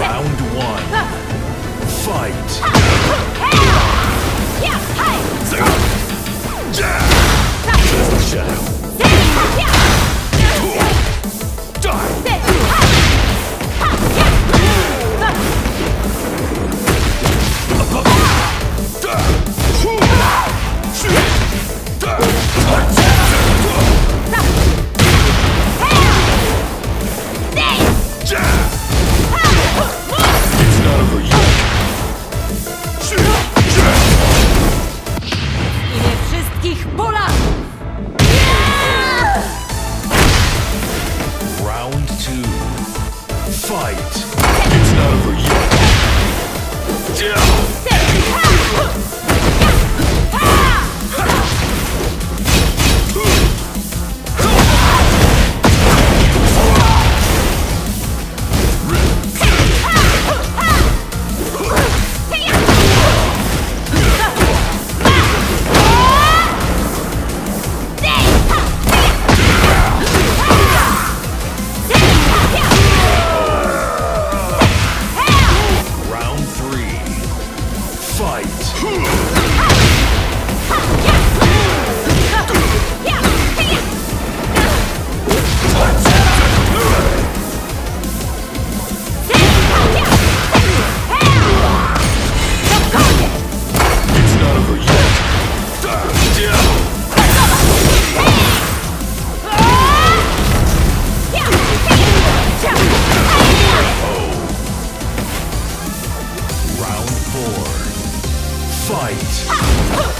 Round one. Fight! Wszystkich Polaków! Round two. Fight! Fight!